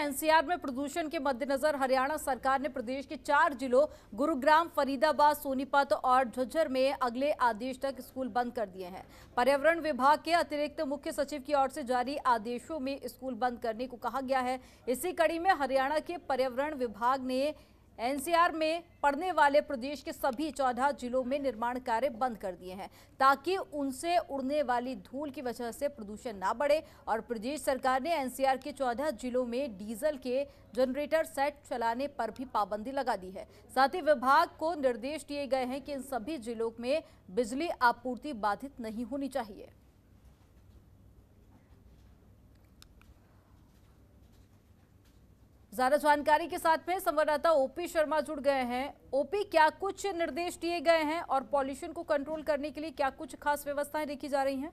NCR में प्रदूषण के मद्देनजर हरियाणा सरकार ने प्रदेश के चार जिलों, गुरुग्राम, फरीदाबाद, सोनीपत और झज्जर में अगले आदेश तक स्कूल बंद कर दिए हैं। पर्यावरण विभाग के अतिरिक्त मुख्य सचिव की ओर से जारी आदेशों में स्कूल बंद करने को कहा गया है। इसी कड़ी में हरियाणा के पर्यावरण विभाग ने एनसीआर में पड़ने वाले प्रदेश के सभी चौदह जिलों में निर्माण कार्य बंद कर दिए हैं, ताकि उनसे उड़ने वाली धूल की वजह से प्रदूषण ना बढ़े। और प्रदेश सरकार ने एनसीआर के चौदह जिलों में डीजल के जनरेटर सेट चलाने पर भी पाबंदी लगा दी है। साथ ही विभाग को निर्देश दिए गए हैं कि इन सभी जिलों में बिजली आपूर्ति बाधित नहीं होनी चाहिए। ज़्यादा जानकारी के साथ में संवाददाता ओपी शर्मा जुड़ गए हैं। ओपी, क्या कुछ निर्देश दिए गए हैं और पॉल्यूशन को कंट्रोल करने के लिए क्या कुछ खास व्यवस्थाएँ देखी जा रही हैं?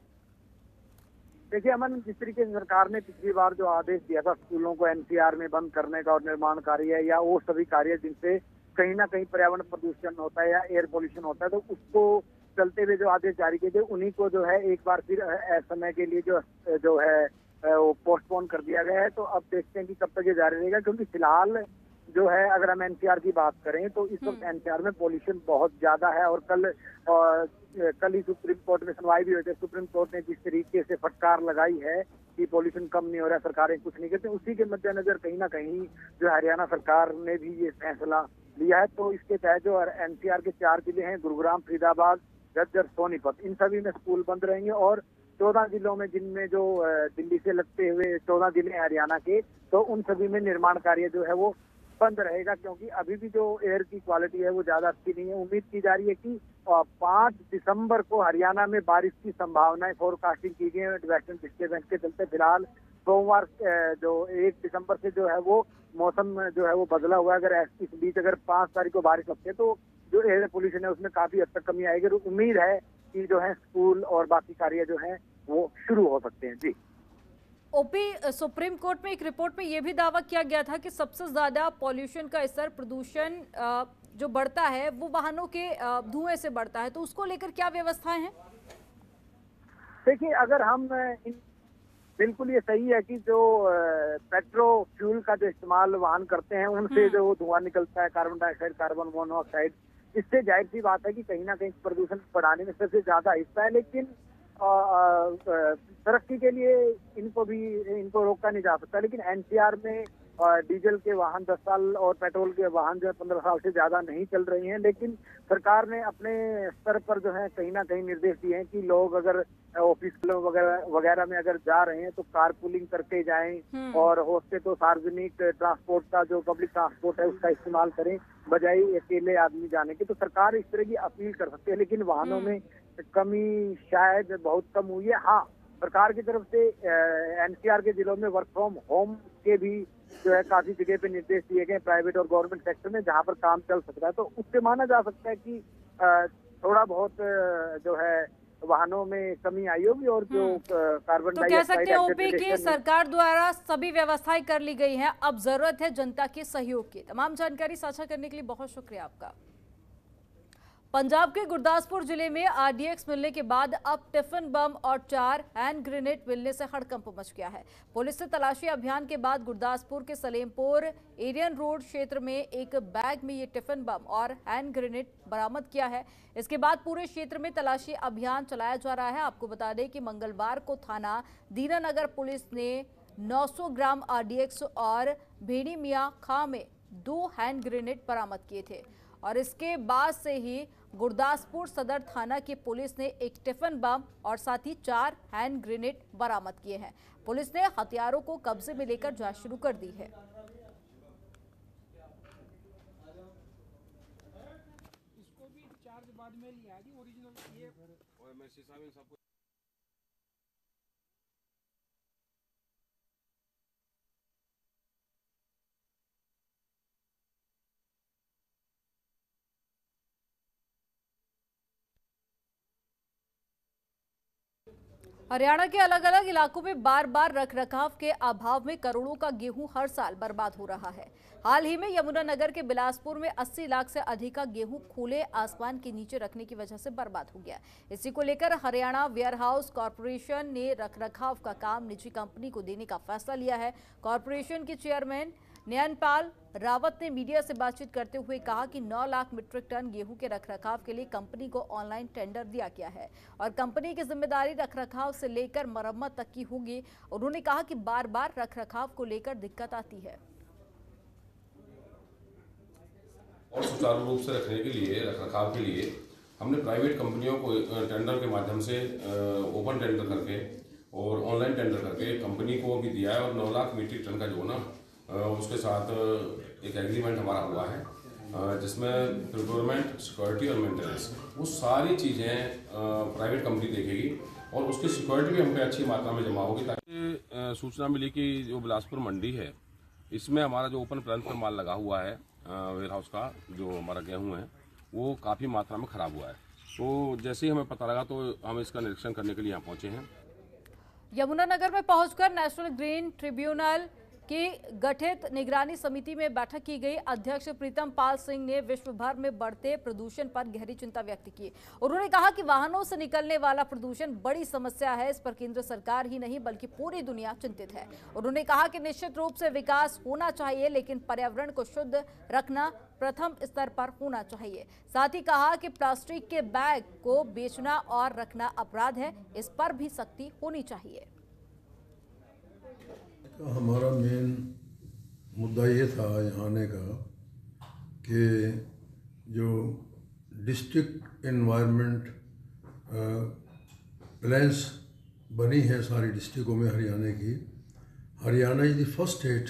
देखिए, अमन, जिस तरीके से सरकार ने पिछली बार जो आदेश दिया था स्कूलों को एनसीआर में बंद करने का और निर्माण कार्य या वो सभी कार्य जिनसे कहीं ना कहीं पर्यावरण प्रदूषण होता है या एयर पॉल्यूशन होता है तो उसको चलते हुए जो आदेश जारी किए थे, उन्हीं को जो है एक बार फिर समय के लिए जो जो है वो पोस्टपोन कर दिया गया है तो अब देखते हैं कि कब तक ये जारी रहेगा क्योंकि फ़िलहाल जो है अगर हम एनसीआर की बात करें तो इस वक्त एनसीआर में पॉल्यूशन बहुत ज़्यादा है और कल और कल ही सुप्रीम कोर्ट में सुनवाई भी हुई थी। सुप्रीम कोर्ट ने जिस तरीके से फटकार लगाई है कि पॉल्यूशन कम नहीं हो रहा सरकारें कुछ नहीं करती उसी के मद्देनजर कहीं ना कहीं जो हरियाणा सरकार ने भी ये फैसला लिया है। तो इसके तहत जो एनसीआर के चार ज़िले हैं गुरुग्राम फरीदाबाद झज्जर सोनीपत इन सभी में स्कूल बंद रहेंगे और चौदह जिलों में जिनमें जो दिल्ली से लगते हुए चौदह ज़िले हरियाणा के तो उन सभी में निर्माण कार्य जो है वो बंद रहेगा क्योंकि अभी भी जो एयर की क्वालिटी है वो ज़्यादा अच्छी नहीं है। उम्मीद की जा रही है कि पाँच दिसंबर को हरियाणा में बारिश की संभावनाएँ फोरकास्टिंग की गई है। वेस्टर्न डिस्टर्बेंस के चलते फ़िलहाल सोमवार जो एक दिसंबर से जो है वो मौसम जो है वो बदला हुआ है। अगर इस बीच अगर पाँच तारीख को बारिश लगती है तो जो एयर पोल्यूशन है उसमें काफ़ी हद तक कमी आएगी उम्मीद है कि जो है स्कूल और बाकी कार्य जो है वो शुरू हो सकते हैं। जी। ओपी सुप्रीम कोर्ट में एक रिपोर्ट में यह भी दावा किया गया था कि सबसे ज़्यादा पॉल्यूशन का स्तर प्रदूषण जो बढ़ता है वो वाहनों के धुएँ से बढ़ता है। तो उसको लेकर क्या व्यवस्थाएँ हैं? देखिए अगर हम इन बिल्कुल ये सही है कि जो पेट्रो फ्यूल का जो इस्तेमाल वाहन करते हैं उनसे जो धुआँ निकलता है कार्बन डाइऑक्साइड कार्बन मोनोऑक्साइड इससे ज़ाहिर सी बात है कि कहीं ना कहीं प्रदूषण बढ़ाने में सबसे ज़्यादा हिस्सा है लेकिन तरक्की के लिए इनको भी इनको रोका नहीं जा सकता। लेकिन एनसीआर में डीजल के वाहन 10 साल और पेट्रोल के वाहन जो है पंद्रह साल से ज़्यादा नहीं चल रही हैं। लेकिन सरकार ने अपने स्तर पर जो है कहीं ना कहीं निर्देश दिए हैं कि लोग अगर ऑफ़िस वगैरह वगैरह में अगर जा रहे हैं तो कार पुलिंग करके जाएँ और हो सके तो सार्वजनिक ट्रांसपोर्ट का जो पब्लिक ट्रांसपोर्ट है उसका इस्तेमाल करें बजाय अकेले आदमी जाने के। तो सरकार इस तरह की अपील कर सकती है लेकिन वाहनों में कमी शायद बहुत कम हुई है। हाँ सरकार की तरफ़ से एनसीआर के जिलों में वर्क फ्रॉम होम के भी जो है काफ़ी जगह पे निर्देश दिए गए प्राइवेट और गवर्नमेंट सेक्टर में जहाँ पर काम चल सकता है। तो उससे माना जा सकता है कि थोड़ा बहुत जो है वाहनों में कमी आई होगी और जो कार्बन तो कह सकते हैं ओपी की सरकार द्वारा सभी व्यवस्थाएँ कर ली गई है। अब ज़रूरत है जनता के सहयोग की। तमाम जानकारी साझा करने के लिए बहुत शुक्रिया आपका। पंजाब के गुरदासपुर ज़िले में आरडीएक्स मिलने के बाद अब टिफ़िन बम और चार हैंड ग्रेनेड मिलने से हड़कंप मच गया है। पुलिस ने तलाशी अभियान के बाद गुरदासपुर के सलेमपुर एरियन रोड क्षेत्र में एक बैग में ये टिफ़िन बम और हैंड ग्रेनेड बरामद किया है। इसके बाद पूरे क्षेत्र में तलाशी अभियान चलाया जा रहा है। आपको बता दें कि मंगलवार को थाना दीनानगर पुलिस ने 900 ग्राम आरडीएक्स और भेड़ी मियाँ खां में दो हैंड ग्रेनेड बरामद किए थे। और इसके बाद से ही गुरदासपुर सदर थाना की पुलिस ने एक टिफ़िन बम और साथ ही चार हैंड ग्रेनेड बरामद किए हैं। पुलिस ने हथियारों को कब्जे में लेकर जाँच शुरू कर दी है। इसको भी चार्ज बाद में लिया ओरिजिनल ये हरियाणा के अलग अलग इलाकों में बार बार रखरखाव के अभाव में करोड़ों का गेहूँ हर साल बर्बाद हो रहा है। हाल ही में यमुनानगर के बिलासपुर में 80 लाख से अधिक का गेहूँ खुले आसमान के नीचे रखने की वजह से बर्बाद हो गया। इसी को लेकर हरियाणा वेयरहाउस कॉरपोरेशन ने रखरखाव का काम निजी कंपनी को देने का फैसला लिया है। कॉरपोरेशन के चेयरमैन नयनपाल रावत ने मीडिया से बातचीत करते हुए कहा कि 9 लाख मीट्रिक टन गेहूँ के रखरखाव के लिए कंपनी को ऑनलाइन टेंडर दिया गया है और कंपनी की ज़िम्मेदारी रखरखाव से लेकर मरम्मत तक की होगी। उन्होंने कहा कि बार बार रखरखाव को लेकर दिक्कत आती है। और सुचारू रूप से रखने के लिए रख रखाव के लिए हमने प्राइवेट कंपनियों को टेंडर के माध्यम से ओपन टेंडर करके और ऑनलाइन टेंडर करके कंपनी को भी दिया है और नौ लाख मीट्रिक टन का जो ना उसके साथ एक एग्रीमेंट हमारा हुआ है जिसमें प्रोक्योरमेंट सिक्योरिटी और मेंटेनेंस वो सारी चीज़ें प्राइवेट कंपनी देखेगी और उसकी सिक्योरिटी भी हम पे अच्छी मात्रा में जमा होगी ताकि सूचना मिली कि जो बिलासपुर मंडी है, इसमें हमारा जो ओपन प्लान पर माल लगा हुआ है वेयर हाउस का, जो हमारा गेहूँ है, वो काफ़ी मात्रा में ख़राब हुआ है। तो जैसे ही हमें पता लगा तो हम इसका निरीक्षण करने के लिए यहाँ पहुँचे हैं। यमुनानगर में पहुंचकर नेशनल ग्रीन ट्रिब्यूनल की गठित निगरानी समिति में बैठक की गई। अध्यक्ष प्रीतम पाल सिंह ने विश्व भर में बढ़ते प्रदूषण पर गहरी चिंता व्यक्त की। उन्होंने कहा कि वाहनों से निकलने वाला प्रदूषण बड़ी समस्या है, इस पर केंद्र सरकार ही नहीं, बल्कि पूरी दुनिया चिंतित है। उन्होंने कहा कि निश्चित रूप से विकास होना चाहिए, लेकिन पर्यावरण को शुद्ध रखना प्रथम स्तर पर होना चाहिए। साथ ही कहा कि प्लास्टिक के बैग को बेचना और रखना अपराध है, इस पर भी सख्ती होनी चाहिए। का हमारा मेन मुद्दा ये था यहाँ आने का कि जो डिस्ट्रिक्ट इन्वायरमेंट प्लान्स बनी है सारी डिस्ट्रिक्टों में हरियाणा की। Haryana is the first state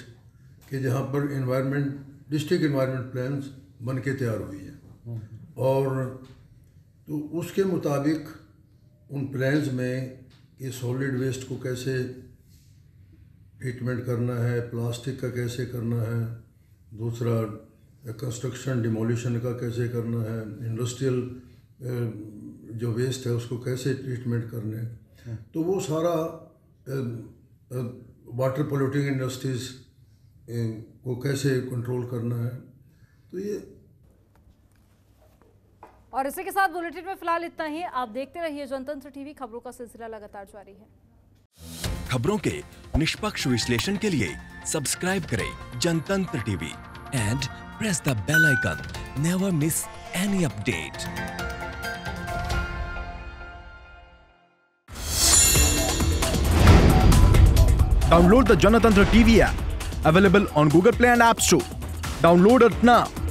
कि जहाँ पर इन्वायरमेंट डिस्ट्रिक्ट इन्वायरमेंट प्लान्स बन के तैयार हुई है। और तो उसके मुताबिक उन प्लान्स में कि सॉलिड वेस्ट को कैसे ट्रीटमेंट करना है प्लास्टिक का कैसे करना है दूसरा कंस्ट्रक्शन डिमोलिशन का कैसे करना है इंडस्ट्रियल जो वेस्ट है उसको कैसे ट्रीटमेंट करने हैं। तो वो सारा वाटर पोल्यूटिंग इंडस्ट्रीज़ को कैसे कंट्रोल करना है। तो ये और इसी के साथ बुलेटिन में फ़िलहाल इतना ही। आप देखते रहिए जनतंत्र टीवी खबरों का सिलसिला लगातार जारी है। खबरों के निष्पक्ष विश्लेषण के लिए सब्सक्राइब करें Jantantra TV and press the bell icon never miss any update download the Jantantra TV app available on Google Play and App Store download it now